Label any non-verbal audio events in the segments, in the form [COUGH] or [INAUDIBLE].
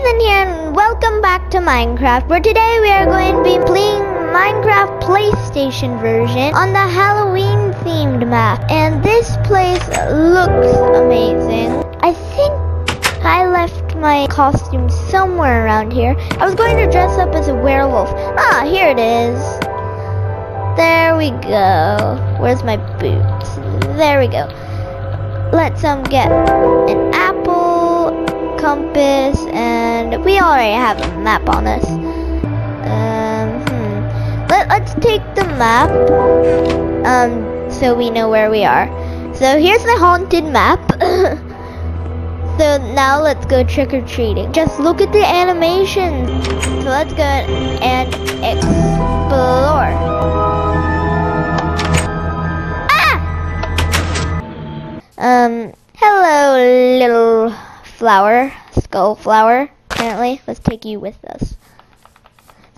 Ethan here and welcome back to Minecraft where today we are going to be playing Minecraft PlayStation version on the Halloween themed map and this place looks amazing. I think I left my costume somewhere around here. I was going to dress up as a werewolf. Ah, here it is. There we go. Where's my boots? There we go. Let's um get an apple, compass, and we already have a map on us. Um, hmm. Let, let's take the map, um, so we know where we are. So here's the haunted map. [LAUGHS] so now let's go trick-or-treating. Just look at the animation. So let's go and explore. Um, hello, little flower, skull flower. Apparently, let's take you with us.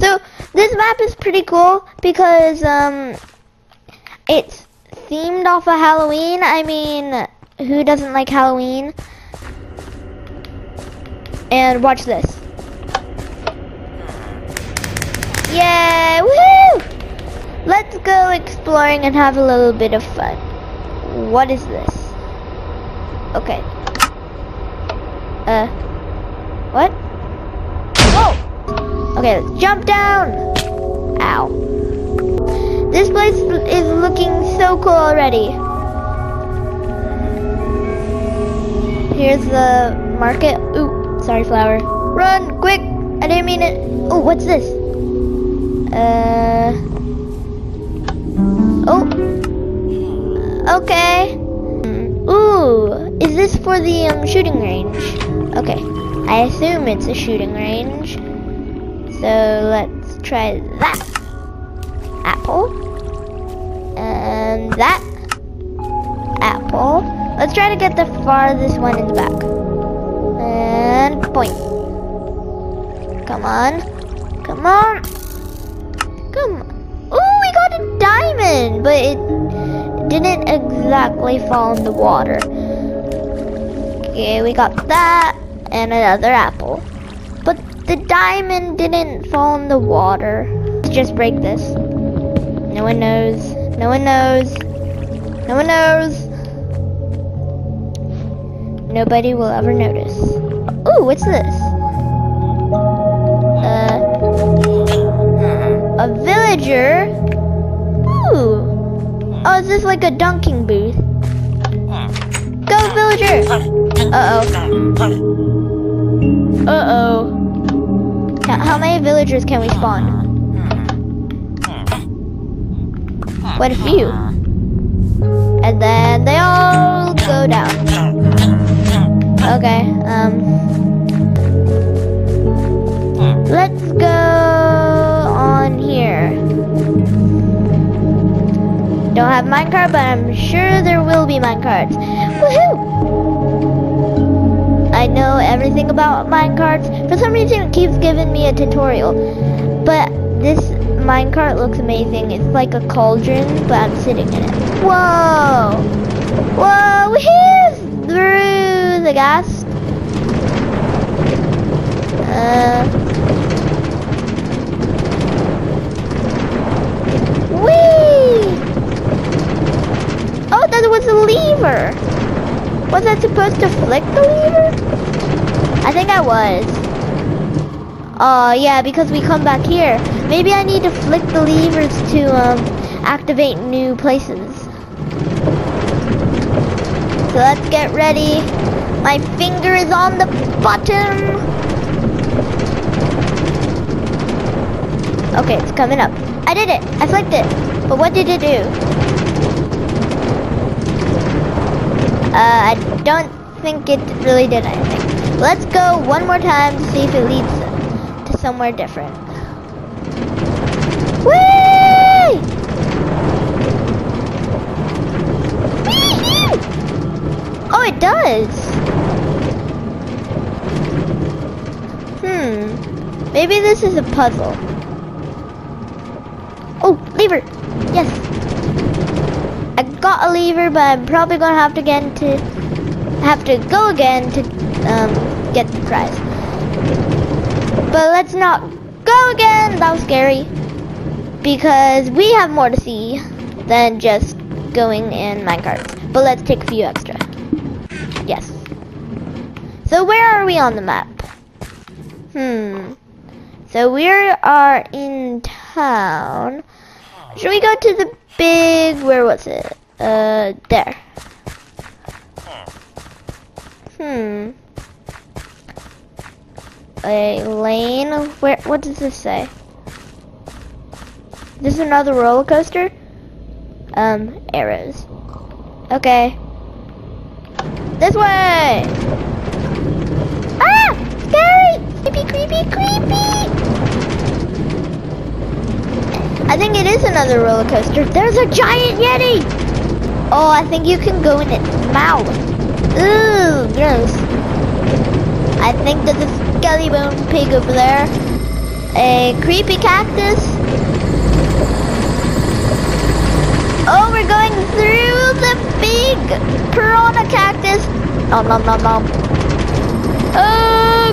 So this map is pretty cool because um, it's themed off of Halloween. I mean, who doesn't like Halloween? And watch this. Yay! Woohoo! Let's go exploring and have a little bit of fun. What is this? Okay. Uh. What? Whoa! Okay, let's jump down! Ow. This place is looking so cool already. Here's the market. Ooh, sorry, flower. Run, quick! I didn't mean it. Oh, what's this? Uh. Oh. Okay. Ooh, is this for the um, shooting range? Okay, I assume it's a shooting range. So let's try that. Apple. And that. Apple. Let's try to get the farthest one in the back. And point. Come on. Come on. Come on. Ooh, we got a diamond, but it didn't exactly fall in the water. Okay, we got that and another apple. But the diamond didn't fall in the water. Let's just break this. No one knows. No one knows. No one knows. Nobody will ever notice. Ooh, what's this? Uh, a villager? Ooh. Oh, is this like a dunking booth? Go, villager! Uh-oh. Uh-oh. How many villagers can we spawn? Quite a few. And then they all go down. Okay, um... Let's go on here. Don't have minecart, but I'm sure there will be minecarts. Woohoo! I know everything about minecarts. For some reason, it keeps giving me a tutorial. But this minecart looks amazing. It's like a cauldron, but I'm sitting in it. Whoa! Whoa! Woohoo! Through the gas. Uh... Whee! Oh, that was a lever. Was I supposed to flick the lever? I think I was. Oh, yeah, because we come back here. Maybe I need to flick the levers to um, activate new places. So let's get ready. My finger is on the button. Okay, it's coming up. I did it. I flicked it. But what did it do? Uh, I don't think it really did anything. Let's go one more time to see if it leads to somewhere different. Whee! Oh, it does. Hmm. Maybe this is a puzzle. Oh, lever. Yes. Got a lever, but I'm probably gonna have to get to have to go again to um, get the prize. But let's not go again. That was scary. Because we have more to see than just going in minecarts. But let's take a few extra. Yes. So where are we on the map? Hmm. So we are in town. Should we go to the big, where was it? Uh, there. Hmm. A lane, where, what does this say? This is another roller coaster? Um, arrows. Okay. This way! Ah! Scary! Creepy, creepy, creepy! I think it is another roller coaster. There's a giant Yeti! Oh, I think you can go in its mouth. Ooh, gross. I think there's a skelly bone pig over there. A creepy cactus. Oh, we're going through the big piranha cactus. Nom nom nom nom. Oh,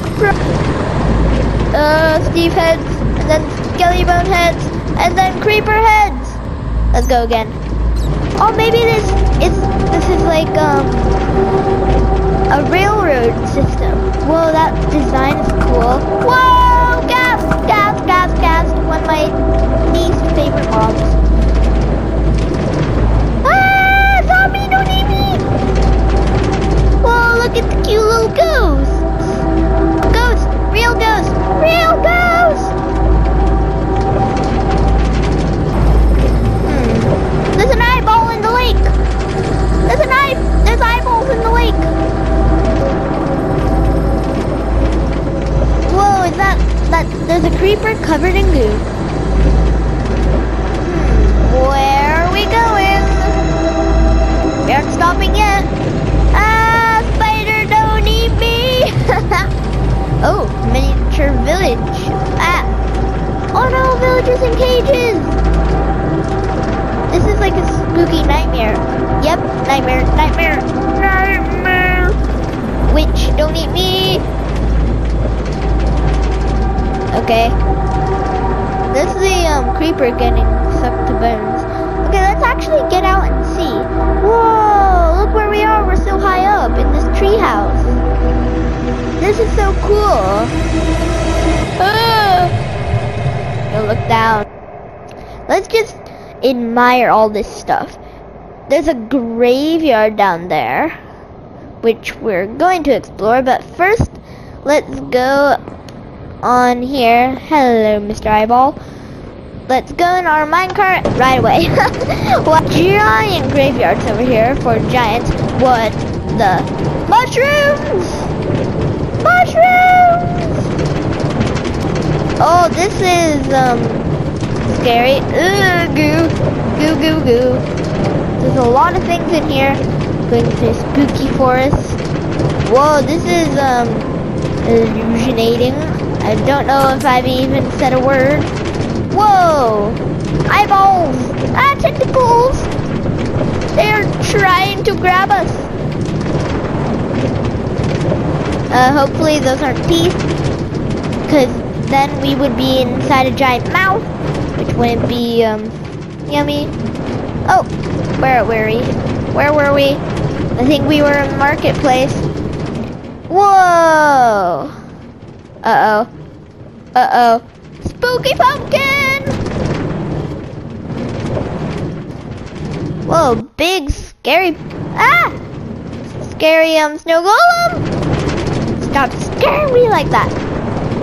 uh, Steve heads, and then skelly bone heads, and then creeper heads. Let's go again. Oh, maybe this is this is like um a railroad system. Whoa, that design is cool. Whoa, gas, gas, gas, gas. One of my least favorite mobs. Don't eat me. Okay. This is the um, creeper getting sucked to bones. Okay, let's actually get out and see. Whoa, look where we are. We're so high up in this tree house. This is so cool. Ah. Look down. Let's just admire all this stuff. There's a graveyard down there, which we're going to explore, but first, let's go on here. Hello, Mr. Eyeball. Let's go in our minecart right away. [LAUGHS] what giant graveyards over here for giants. What the? Mushrooms! Mushrooms! Oh, this is, um, scary. Ooh, goo. Goo, goo, goo. There's a lot of things in here. Going to spooky forest. Whoa, this is, um, illusionating. I don't know if I've even said a word. Whoa! Eyeballs! Ah, tentacles! They're trying to grab us. Uh, hopefully those aren't teeth. Because then we would be inside a giant mouth. Which wouldn't be, um, yummy. Oh, where were we? Where were we? I think we were in marketplace. Whoa! Uh-oh. Uh-oh. Spooky pumpkin! Whoa, big, scary... Ah! Scary, um, snow golem! Stop scaring me like that!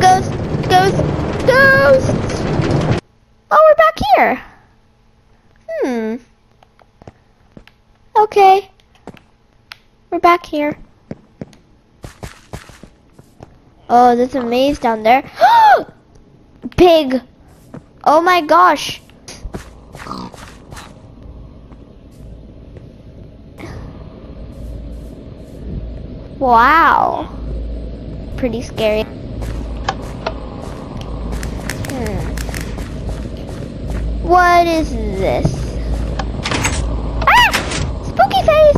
Ghost, ghost, ghosts! Oh, we're back here! Hmm. Okay. We're back here. Oh, there's a maze down there. [GASPS] Pig! Oh my gosh! Wow. Pretty scary. Hmm. What is this? Ah! Spooky face!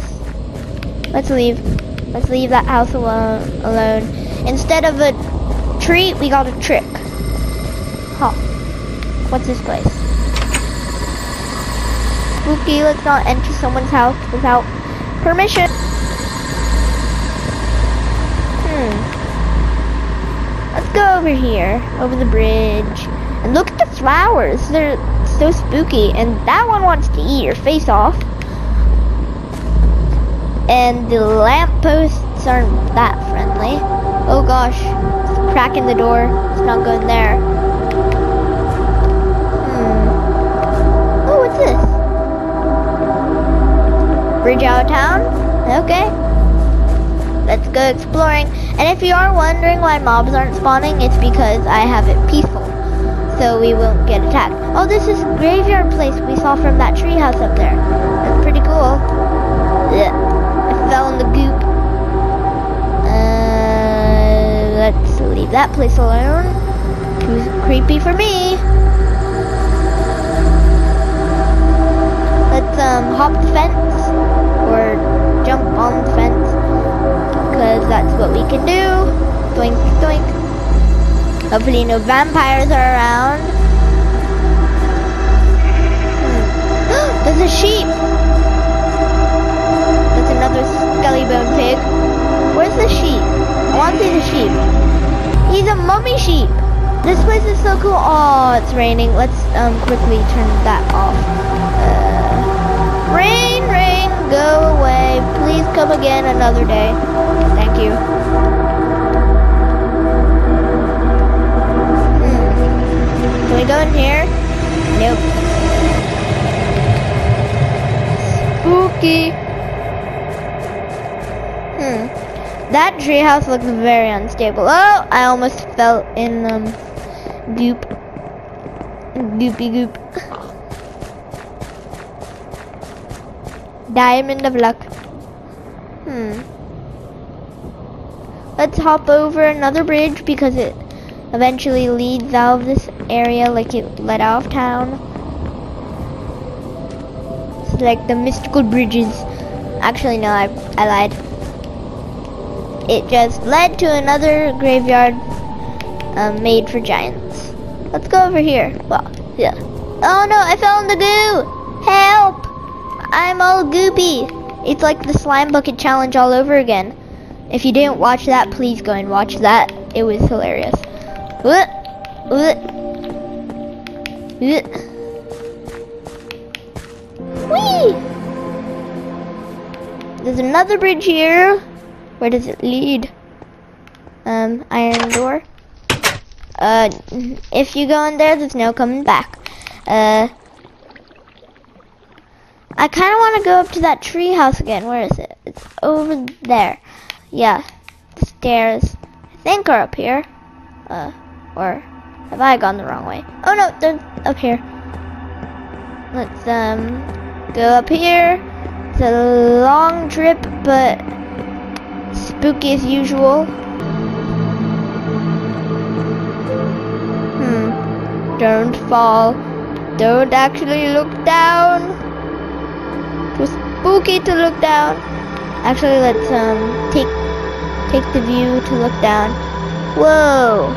Let's leave. Let's leave that house alone. Alone. Instead of a treat, we got a trick. Huh. What's this place? Spooky, let's not enter someone's house without permission. Hmm. Let's go over here, over the bridge. And look at the flowers. They're so spooky. And that one wants to eat your face off. And the lampposts aren't that friendly. Oh gosh, crack in the door. It's not going there. Hmm. Oh, what's this? Bridge out of town? Okay. Let's go exploring. And if you are wondering why mobs aren't spawning, it's because I have it peaceful. So we won't get attacked. Oh, this is graveyard place we saw from that treehouse up there. That's pretty cool. Yeah. Fell in the goop. Uh, let's leave that place alone. Creepy for me. Let's um hop the fence or jump on the fence because that's what we can do. Doink, doink. Hopefully no vampires are around. [GASPS] There's a sheep. Want the sheep. He's a mummy sheep. This place is so cool. Oh, it's raining. Let's um quickly turn that off. Uh, rain, rain, go away. Please come again another day. Thank you. Hmm. Can we go in here? Nope. Spooky. That treehouse looks very unstable. Oh, I almost fell in um goop. Goopy goop. Diamond of luck. Hmm. Let's hop over another bridge because it eventually leads out of this area like it led out of town. It's like the mystical bridges. Actually, no, I, I lied. It just led to another graveyard um, made for giants. Let's go over here. Well, yeah. Oh no, I fell in the goo! Help! I'm all goopy. It's like the slime bucket challenge all over again. If you didn't watch that, please go and watch that. It was hilarious. What? What? Whee! There's another bridge here. Where does it lead? Um, iron door. Uh, if you go in there, there's no coming back. Uh, I kind of want to go up to that tree house again. Where is it? It's over there. Yeah, the stairs. I think are up here. Uh, or have I gone the wrong way? Oh no, they're up here. Let's um go up here. It's a long trip, but spooky as usual. Hmm. Don't fall. Don't actually look down. Too spooky to look down. Actually, let's um take take the view to look down. Whoa.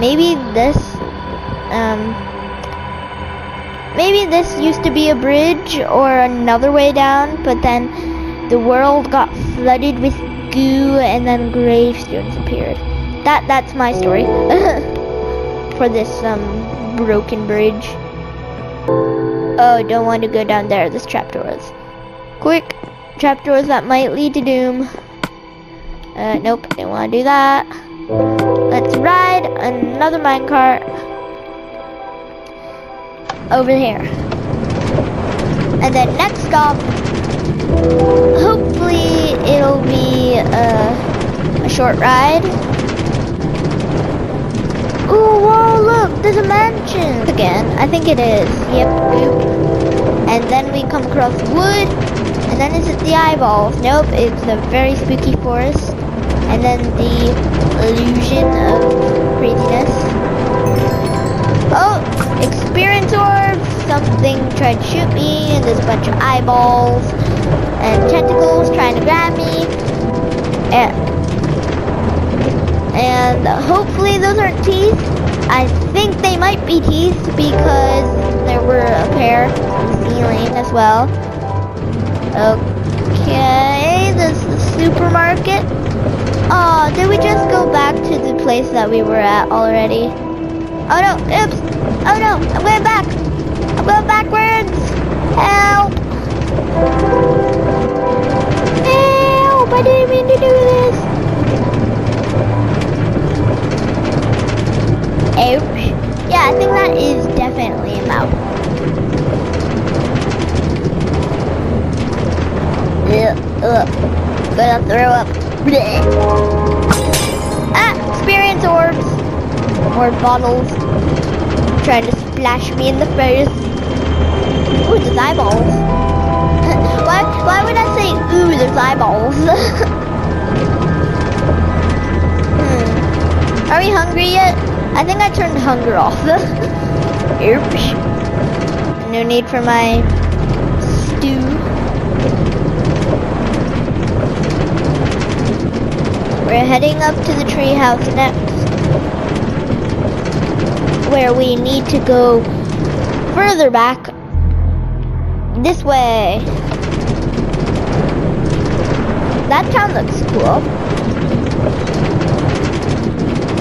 Maybe this um maybe this used to be a bridge or another way down, but then the world got flooded with goo and then gravestones appeared. That that's my story [LAUGHS] for this um broken bridge. Oh, don't want to go down there. This trapdoor is. Quick, trapdoors that might lead to doom. Uh, nope, don't want to do that. Let's ride another minecart over here. And then next stop, ride. Ooh, whoa, look, there's a mansion. Again, I think it is. Yep. And then we come across wood, and then is it the eyeballs? Nope, it's a very spooky forest. And then the illusion of craziness. Oh, experience orb. Something tried to shoot me, and there's a bunch of eyeballs and tentacles trying to grab me. And And hopefully those aren't teeth. I think they might be teeth because there were a pair on the ceiling as well. Okay, this is the supermarket. Oh, did we just go back to the place that we were at already? Oh no, oops. Oh no, I'm going back. I'm going backwards. Help. Help, I didn't mean to do this. Ouch. Yeah, I think that is definitely a mouth. Ugh, ugh. Gonna throw up. [LAUGHS] Ah, experience orbs. More bottles. Trying to splash me in the face. Ooh, there's eyeballs. [LAUGHS] why, why would I say, ooh, there's eyeballs? [LAUGHS] hmm. Are we hungry yet? I think I turned hunger off. [LAUGHS] Oops. No need for my stew. We're heading up to the treehouse next. Where we need to go further back. This way. That town looks cool.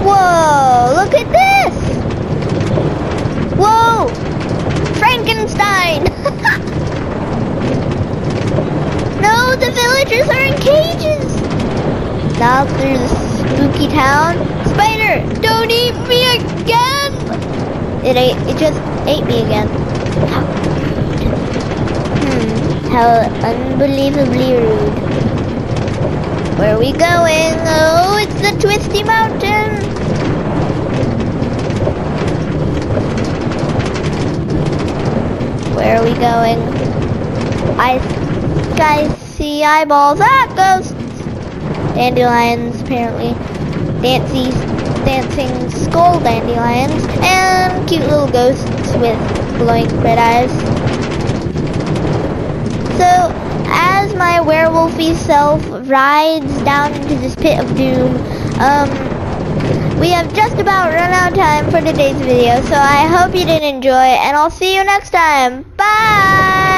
Whoa, look at this! Whoa! Frankenstein! [LAUGHS] no, the villagers are in cages! Now through the spooky town. Spider, don't eat me again! It ate, it just ate me again. Hmm, how unbelievably rude. Where are we going? Oh, it's the Twisty Mountain! Where are we going? I I see eyeballs. Ah, ghosts! Dandelions, apparently. Dancy, dancing skull dandelions. And cute little ghosts with glowing red eyes. So, as my werewolfy self rides down into this pit of doom, um, we have just about run out of time for today's video, so I hope you did enjoy, and I'll see you next time. Bye!